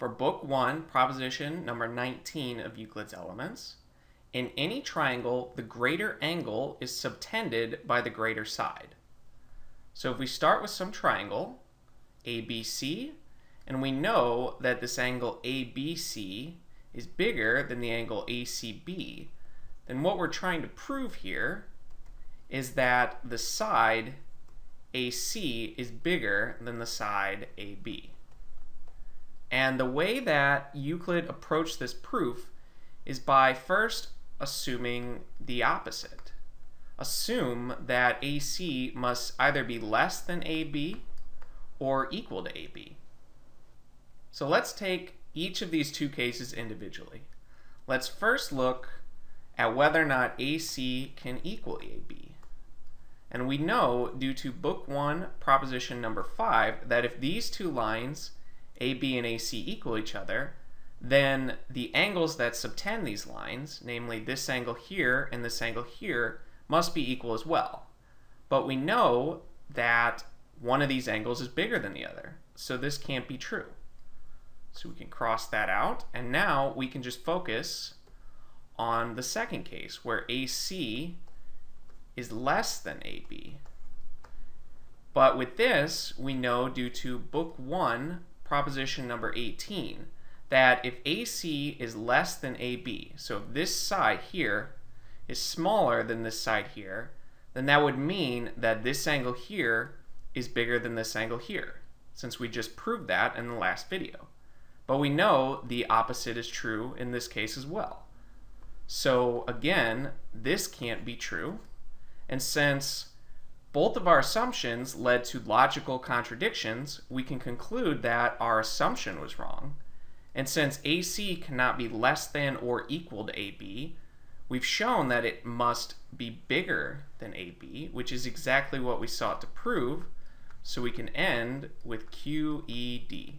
for Book 1, proposition number 19 of Euclid's Elements, in any triangle, the greater angle is subtended by the greater side. So if we start with some triangle, ABC, and we know that this angle ABC is bigger than the angle ACB, then what we're trying to prove here is that the side AC is bigger than the side AB. And the way that Euclid approached this proof is by first assuming the opposite. Assume that AC must either be less than AB or equal to AB. So let's take each of these two cases individually. Let's first look at whether or not AC can equal AB. And we know, due to Book 1, proposition number 5, that if these two lines, AB and AC, equal each other, then the angles that subtend these lines, namely this angle here and this angle here, must be equal as well. But we know that one of these angles is bigger than the other, so this can't be true. So we can cross that out, and now we can just focus on the second case, where AC is less than AB. But with this, we know due to Book 1, proposition number 18, that if AC is less than AB, so if this side here is smaller than this side here, then that would mean that this angle here is bigger than this angle here, since we just proved that in the last video. But we know the opposite is true in this case as well. So again, this can't be true, and since both of our assumptions led to logical contradictions, we can conclude that our assumption was wrong. And since AC cannot be less than or equal to AB, we've shown that it must be bigger than AB, which is exactly what we sought to prove. So we can end with QED.